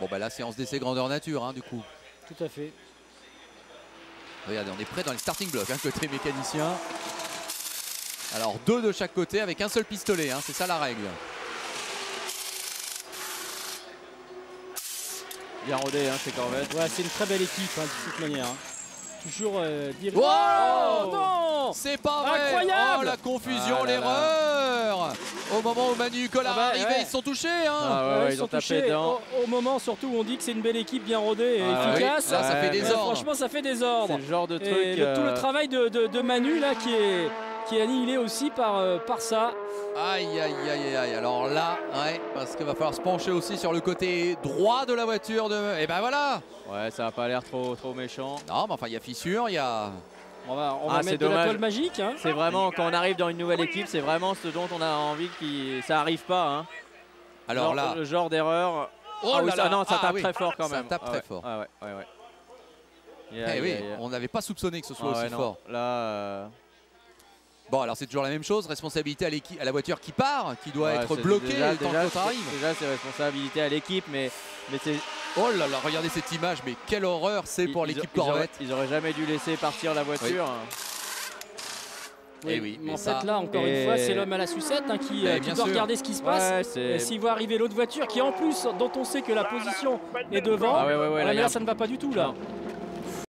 Bon bah la séance d'essai grandeur nature hein, du coup. Tout à fait. Regardez, on est prêt dans les starting blocks, hein, côté mécanicien. Alors deux de chaque côté avec un seul pistolet, hein, c'est ça la règle. Bien rodé, hein, ces corvettes. Ouais, c'est une très belle équipe, hein, de toute manière. hein. Toujours euh, Wow Oh non C'est pas vrai Incroyable Oh la confusion, Ah là l'erreur Au moment où Manu Collar Ah bah, arrivait, ouais. ils se sont touchés hein. Ah ouais, Ouais, ouais, ils ont tapé touchés dedans. au, au moment surtout où on dit que c'est une belle équipe bien rodée et Ah efficace. Là, ça Ouais, fait des ordres. franchement, ça fait des ordres. C'est le genre de truc. Et le- tout le euh, travail de, de- de Manu là qui est, qui est annihilé aussi par, euh, par ça. Aïe aïe aïe aïe aïe. Alors là, ouais, parce qu'il va falloir se pencher aussi sur le côté droit de la voiture de. Et ben voilà Ouais, ça a pas l'air trop, trop méchant. Non mais enfin il y a fissure, il y a. On va, on Ah, va mettre de la toile magique. hein. C'est vraiment, quand on arrive dans une nouvelle équipe, c'est vraiment ce dont on a envie que ça arrive pas. Hein. Alors Genre- là. Le genre d'erreur. Oh ah, oui, ça, non, ça ah tape oui, très fort quand ça même. tape Ah très ouais, fort. Ah ouais, ouais, ouais. Eh Yeah, oui, yeah, on n'avait pas soupçonné que ce soit Ah aussi non. fort. Là, euh, Bon alors c'est toujours la même chose, responsabilité à, l'équipe- à la voiture qui part, qui doit ouais, être bloquée déjà- le temps déjà, que l'autre c'est- arrive. Déjà, c'est responsabilité à l'équipe, mais, mais c'est. Oh là là, regardez cette image, mais quelle horreur c'est pour l'équipe ils auraient- Corvette. Ils auraient jamais dû laisser partir la voiture. Eh oui, mais mais en ça- fait là encore Et- une fois c'est l'homme à la sucette hein, qui, Mais euh, qui doit sûr. regarder ce qui se passe. Ouais, Et s'il voit arriver l'autre voiture qui en plus dont on sait que la position est devant, Ah ouais, ouais, ouais, ouais, là, mais il y a- là ça ne va pas du tout là.